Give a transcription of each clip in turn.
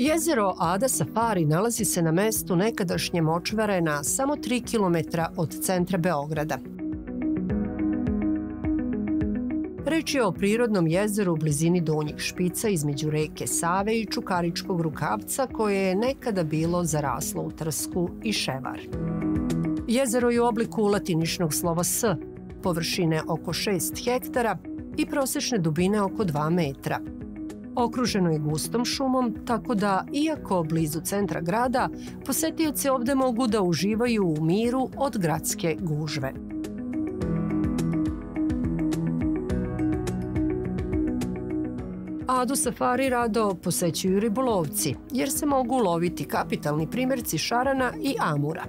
Jezero Ada Safari nalazi se na mestu nekadašnje močvare na samo 3 km od centra Beograda. Reč je o prirodnom jezeru u blizini Donjih špica između reke Save i Čukaričkog rukavca koje je nekada bilo zaraslo u trsku i ševar. Jezero je u obliku latiničnog slova S, površine oko 6 hektara i prosečne dubine oko 2 metra. Okruženo je gustom šumom, tako da, iako blizu centra grada, posetioci ovde mogu da uživaju u miru od gradske gužve. Adu safari rado posećuju ribolovci, jer se mogu loviti kapitalni primjerci šarana i amura.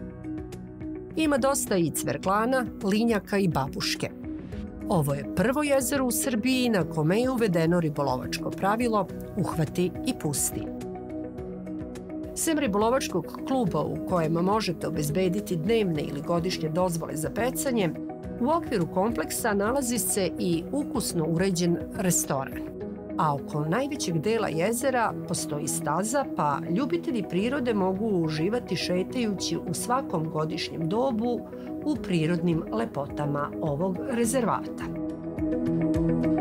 Ima dosta i cverglana, linjaka i babuške. Ovo je prvo jezero u Srbiji na kome je uvedeno ribolovačko pravilo uhvati i pusti. Sem ribolovačkog kluba u kojem možete obezbediti dnevne ili godišnje dozvole za pecanje, u okviru kompleksa nalazi se i ukusno uređen restoran a oko najvećeg dela jezera postoji staza, pa ljubitelji prirode mogu uživati šetajući u svakom godišnjem dobu u prirodnim lepotama ovog rezervata. Muzika